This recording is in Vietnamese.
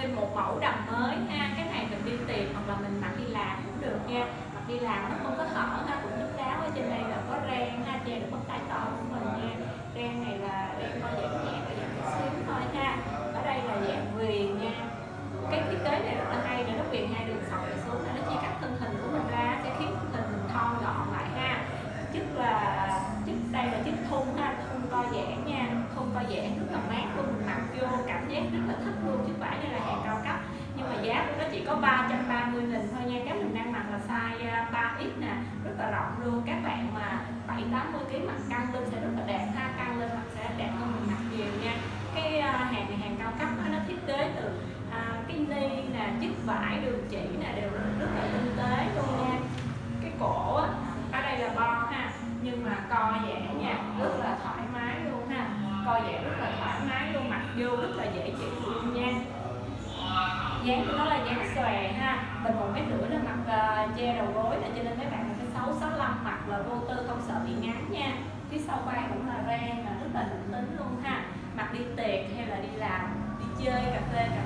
thêm một mẫu đầm mới ha. Cái này mình đi tìm hoặc là mình mặc đi làm cũng được nha. Mặc đi làm nó không có hở ha cũng đứt đáo có 330 nghìn thôi nha. Các mình đang mặc là size à, 3x nè. Rất là rộng luôn. Các bạn mà 7 80 kg mặc căng lên sẽ rất là đẹp ha. Căng lên mặc sẽ đẹp hơn mình mặc nhiều nha. Cái à, hàng này hàng cao cấp nó thiết kế từ à, cái ni nè chiếc vải đường chỉ nè đều rất là tinh tế luôn nha. Cái cổ á, ở đây là bo ha. Nhưng mà co giãn nha rất là thoải mái luôn ha. Co giãn rất là thoải mái luôn mặc vô rất là dễ chịu luôn nha dáng của nó là dáng xòe ha. Mình một mét rưỡi là mặc uh, à, che đầu gối là cho nên mấy bạn một cái sáu sáu lăm mặc là vô tư không sợ bị ngắn nha. Phía sau vai cũng là ren là rất là nữ tính luôn ha. Mặc đi tiệc hay là đi làm đi chơi cà phê cà phê